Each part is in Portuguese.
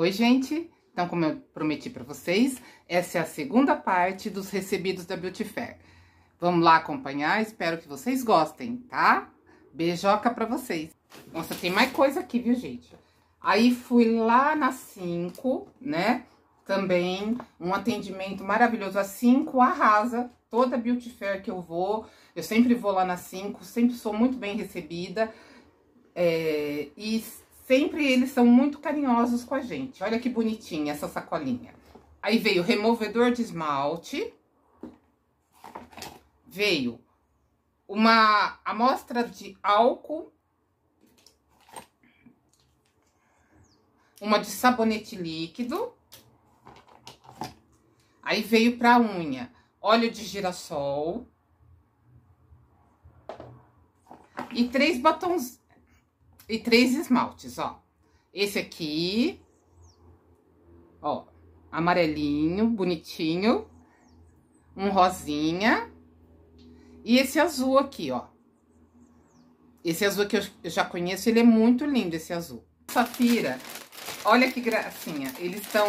Oi, gente! Então, como eu prometi para vocês, essa é a segunda parte dos recebidos da Beauty Fair. Vamos lá acompanhar, espero que vocês gostem, tá? Beijoca para vocês. Nossa, tem mais coisa aqui, viu, gente? Aí, fui lá na 5, né? Também um atendimento maravilhoso. A 5 arrasa toda Beauty Fair que eu vou. Eu sempre vou lá na 5, sempre sou muito bem recebida. É, e sempre eles são muito carinhosos com a gente. Olha que bonitinha essa sacolinha. Aí veio removedor de esmalte. Veio uma amostra de álcool. Uma de sabonete líquido. Aí veio pra unha, óleo de girassol. E três batons, e três esmaltes, ó. Esse aqui, ó, amarelinho, bonitinho. Um rosinha. E esse azul aqui, ó. Esse azul que eu já conheço, ele é muito lindo, esse azul. Safira, olha que gracinha. Eles estão...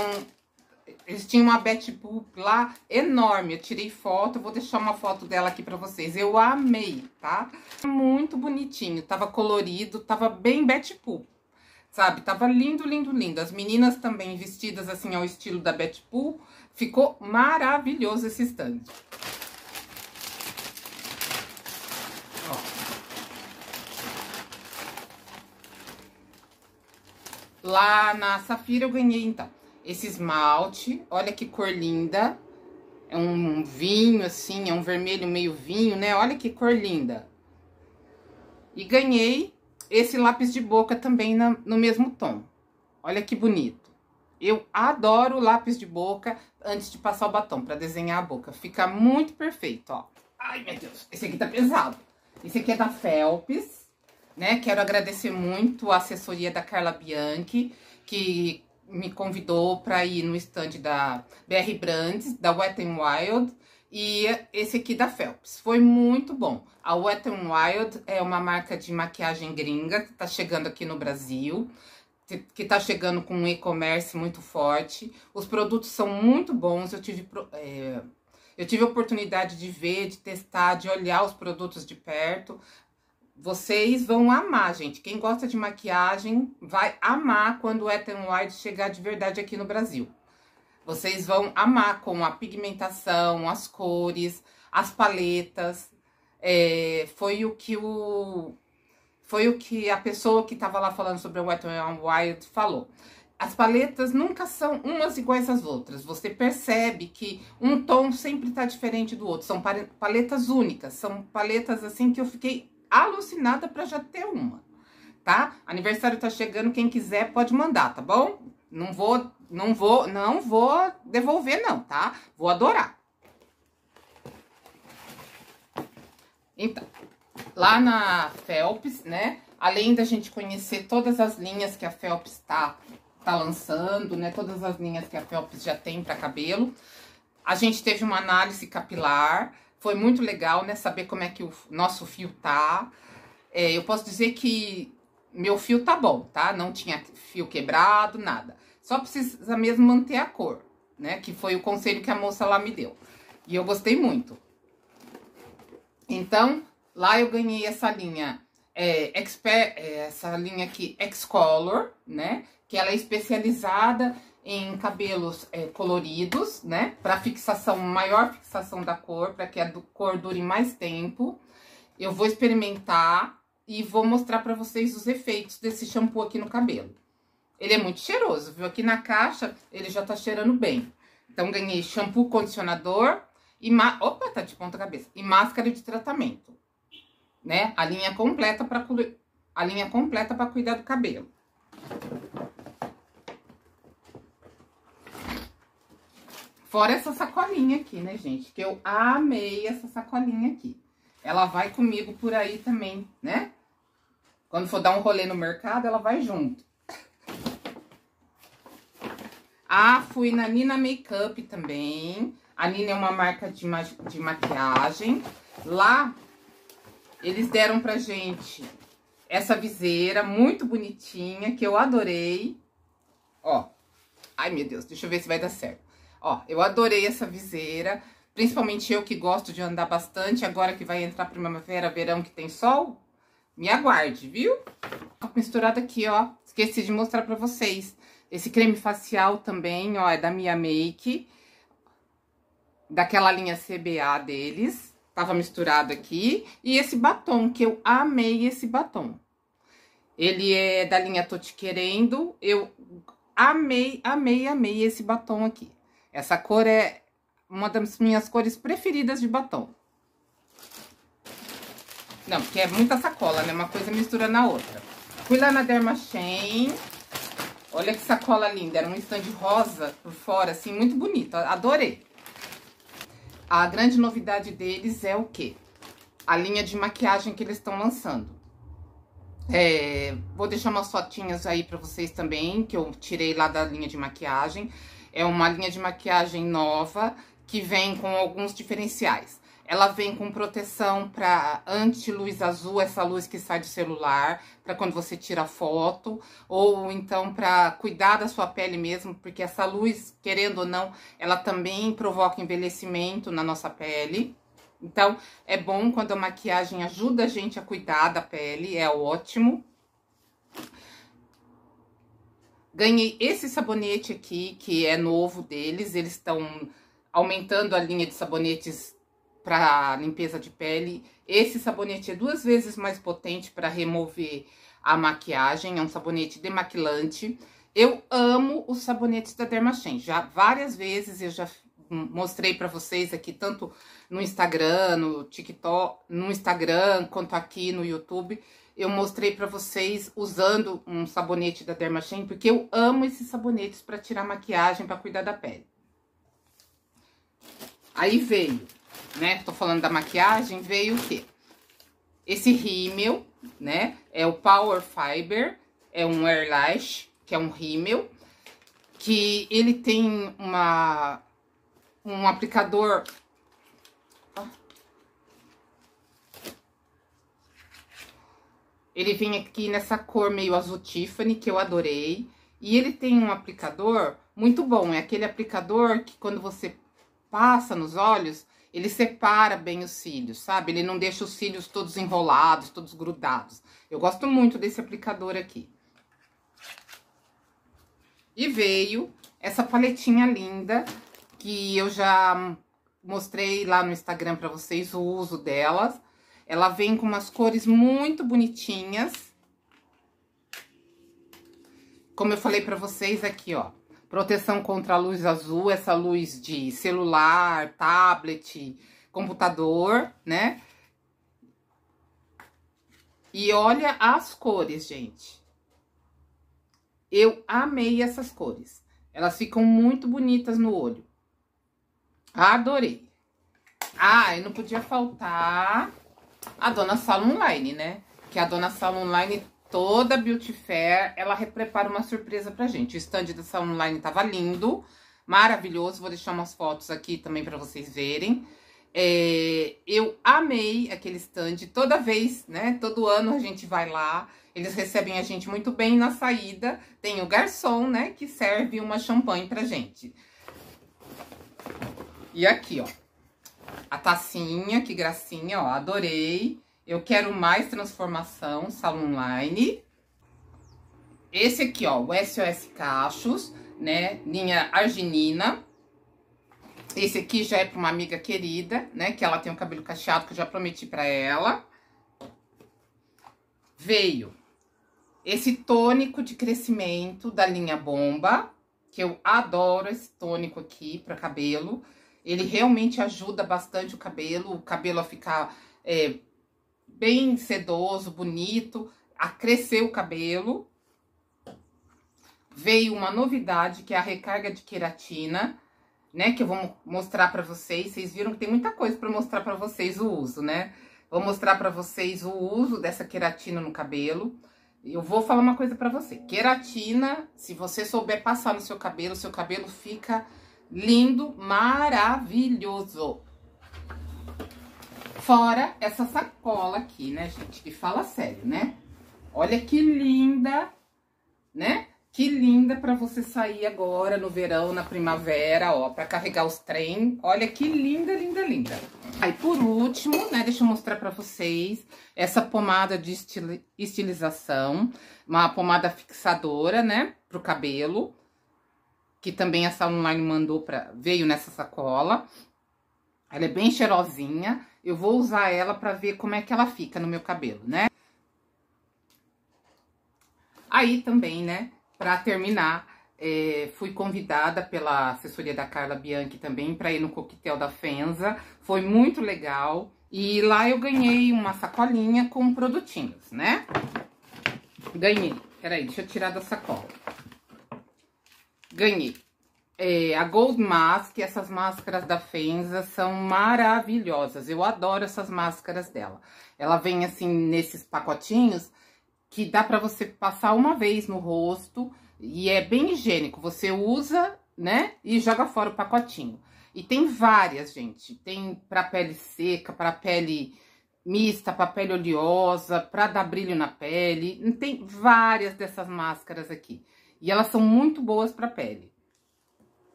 Eles tinham uma Boop lá enorme. Eu tirei foto, vou deixar uma foto dela aqui pra vocês. Eu amei, tá? Muito bonitinho, tava colorido, tava bem Betty Boop. Sabe? Tava lindo, lindo, lindo. As meninas também vestidas assim ao estilo da Betty Boop. Ficou maravilhoso esse stand. Lá na Safira eu ganhei, então, esse esmalte. Olha que cor linda. É um vinho, assim, é um vermelho meio vinho, né? Olha que cor linda. E ganhei esse lápis de boca também na, no mesmo tom. Olha que bonito. Eu adoro lápis de boca antes de passar o batom para desenhar a boca. Fica muito perfeito, ó. Ai, meu Deus, esse aqui tá pesado. Esse aqui é da Felps né? Quero agradecer muito a assessoria da Carla Bianchi, que me convidou para ir no stand da BR Brands, da Wet n Wild, e esse aqui da Phelps. Foi muito bom. A Wet n Wild é uma marca de maquiagem gringa que tá chegando aqui no Brasil, que tá chegando com um e-commerce muito forte. Os produtos são muito bons, eu tive... É, eu tive a oportunidade de ver, de testar, de olhar os produtos de perto. Vocês vão amar, gente. Quem gosta de maquiagem vai amar quando o Ethan White chegar de verdade aqui no Brasil. Vocês vão amar com a pigmentação, as cores, as paletas. É, foi o que o foi o que a pessoa que estava lá falando sobre o Wet n Wild falou. As paletas nunca são umas iguais às outras. Você percebe que um tom sempre está diferente do outro. São paletas únicas. São paletas assim que eu fiquei alucinada para já ter uma, tá? Aniversário tá chegando, quem quiser pode mandar, tá bom? Não vou, não vou, não vou devolver não, tá? Vou adorar. Então, lá na Phelps, né? Além da gente conhecer todas as linhas que a Phelps tá, tá lançando, né? Todas as linhas que a Phelps já tem para cabelo. A gente teve uma análise capilar, foi muito legal, né? Saber como é que o nosso fio tá. É, eu posso dizer que meu fio tá bom, tá? Não tinha fio quebrado, nada. Só precisa mesmo manter a cor, né? Que foi o conselho que a moça lá me deu. E eu gostei muito. Então, lá eu ganhei essa linha, é, Expert, é, essa linha aqui, X-Color, né? Que ela é especializada em cabelos é, coloridos, né? Para fixação, maior fixação da cor, para que a cor dure mais tempo. Eu vou experimentar e vou mostrar para vocês os efeitos desse shampoo aqui no cabelo. Ele é muito cheiroso, viu? Aqui na caixa ele já tá cheirando bem. Então, ganhei shampoo, condicionador e... Opa, tá de ponta cabeça. E máscara de tratamento, né? A linha completa para a linha completa para cuidar do cabelo. Fora essa sacolinha aqui, né, gente? Que eu amei essa sacolinha aqui. Ela vai comigo por aí também, né? Quando for dar um rolê no mercado, ela vai junto. Ah, fui na Nina Makeup também. A Nina é uma marca de, ma de maquiagem. Lá, eles deram pra gente essa viseira muito bonitinha, que eu adorei. Ó, Ai, meu Deus, deixa eu ver se vai dar certo. Ó, eu adorei essa viseira. Principalmente eu que gosto de andar bastante. Agora que vai entrar primavera, verão que tem sol. Me aguarde, viu? Misturado aqui, ó. Esqueci de mostrar pra vocês. Esse creme facial também, ó, é da Mia Make. Daquela linha CBA deles. Tava misturado aqui. E esse batom, que eu amei esse batom. Ele é da linha Tô Te Querendo. Eu amei, amei, amei esse batom aqui. Essa cor é uma das minhas cores preferidas de batom. Não, porque é muita sacola, né? Uma coisa mistura na outra. Fui lá na Dermachain. Olha que sacola linda. Era um stand rosa por fora, assim, muito bonito. Adorei. A grande novidade deles é o quê? A linha de maquiagem que eles estão lançando. É, vou deixar umas fotinhas aí pra vocês também, que eu tirei lá da linha de maquiagem. É uma linha de maquiagem nova, que vem com alguns diferenciais. Ela vem com proteção para anti-luz azul, essa luz que sai do celular, para quando você tira foto, ou então para cuidar da sua pele mesmo, porque essa luz, querendo ou não, ela também provoca envelhecimento na nossa pele. Então, é bom quando a maquiagem ajuda a gente a cuidar da pele, é ótimo. Ganhei esse sabonete aqui, que é novo deles, eles estão aumentando a linha de sabonetes para limpeza de pele. Esse sabonete é duas vezes mais potente para remover a maquiagem, é um sabonete demaquilante. Eu amo os sabonetes da Dermachem, já várias vezes eu já mostrei para vocês aqui, tanto no Instagram, no TikTok, no Instagram, quanto aqui no YouTube. Eu mostrei para vocês usando um sabonete da Dermachem, porque eu amo esses sabonetes para tirar maquiagem, para cuidar da pele. Aí veio né? Tô falando da maquiagem, veio o quê? Esse rímel, né? É o Power Fiber, é um Airlash, que é um rímel, que ele tem uma um aplicador Ele vem aqui nessa cor meio azul Tiffany, que eu adorei. E ele tem um aplicador muito bom. É aquele aplicador que quando você passa nos olhos, ele separa bem os cílios, sabe? Ele não deixa os cílios todos enrolados, todos grudados. Eu gosto muito desse aplicador aqui. E veio essa paletinha linda, que eu já mostrei lá no Instagram pra vocês o uso delas. Ela vem com umas cores muito bonitinhas. Como eu falei pra vocês aqui, ó proteção contra a luz azul, essa luz de celular, tablet, computador, né? E olha as cores, gente. Eu amei essas cores. Elas ficam muito bonitas no olho. Adorei. Ah, e não podia faltar a Dona Sala Online, né? Que a Dona Sala Online Toda Beauty Fair, ela prepara uma surpresa pra gente. O stand dessa online tava lindo, maravilhoso. Vou deixar umas fotos aqui também pra vocês verem. É, eu amei aquele stand. Toda vez, né? Todo ano a gente vai lá. Eles recebem a gente muito bem na saída. Tem o garçom, né? Que serve uma champanhe pra gente. E aqui, ó. A tacinha, que gracinha, ó. Adorei. Eu quero mais transformação, sala online. Esse aqui, ó, o SOS Cachos, né, linha arginina. Esse aqui já é para uma amiga querida, né, que ela tem o cabelo cacheado, que eu já prometi para ela. Veio esse tônico de crescimento da linha Bomba, que eu adoro esse tônico aqui para cabelo. Ele realmente ajuda bastante o cabelo, o cabelo a ficar é, bem sedoso, bonito, a crescer o cabelo. Veio uma novidade, que é a recarga de queratina, né? Que eu vou mostrar pra vocês. Vocês viram que tem muita coisa pra mostrar pra vocês o uso, né? Vou mostrar pra vocês o uso dessa queratina no cabelo. Eu vou falar uma coisa pra você. Queratina, se você souber passar no seu cabelo, seu cabelo fica lindo, maravilhoso. Fora essa sacola aqui, né, gente? Que fala sério, né? Olha que linda, né? Que linda para você sair agora no verão, na primavera, ó, para carregar os trem. Olha que linda, linda, linda. Aí, por último, né, deixa eu mostrar para vocês essa pomada de estilização, uma pomada fixadora, né, pro cabelo, que também essa online mandou para veio nessa sacola. Ela é bem cheirosinha. Eu vou usar ela para ver como é que ela fica no meu cabelo, né? Aí também, né, para terminar, é, fui convidada pela assessoria da Carla Bianchi também para ir no coquetel da Fenza. Foi muito legal. E lá eu ganhei uma sacolinha com produtinhos, né? Ganhei. Peraí, deixa eu tirar da sacola. Ganhei. É, a Gold Mask, essas máscaras da Fenza são maravilhosas. Eu adoro essas máscaras dela. Ela vem assim nesses pacotinhos que dá para você passar uma vez no rosto e é bem higiênico. Você usa, né, e joga fora o pacotinho. E tem várias, gente. Tem para pele seca, para pele mista, para pele oleosa, para dar brilho na pele. Tem várias dessas máscaras aqui. E elas são muito boas para pele.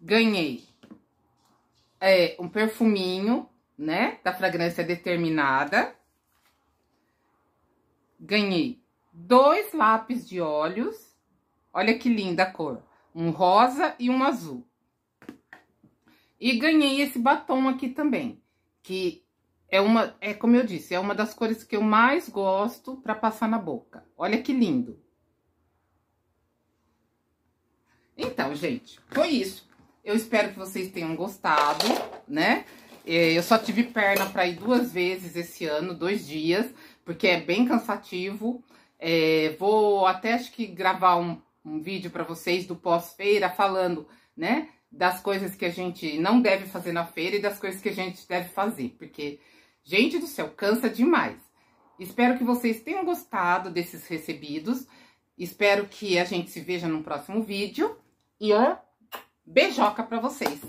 Ganhei é, um perfuminho, né, da fragrância determinada ganhei dois lápis de olhos. Olha que linda a cor. Um rosa e um azul. E ganhei esse batom aqui também, que é uma, é como eu disse, é uma das cores que eu mais gosto para passar na boca. Olha que lindo. Então, gente, foi isso. Eu espero que vocês tenham gostado, né? É, eu só tive perna para ir duas vezes esse ano, dois dias porque é bem cansativo. É, vou até acho que gravar um, um vídeo para vocês do pós-feira falando, né, das coisas que a gente não deve fazer na feira e das coisas que a gente deve fazer, porque, gente do céu, cansa demais. Espero que vocês tenham gostado desses recebidos. Espero que a gente se veja no próximo vídeo. E ó, beijoca para vocês.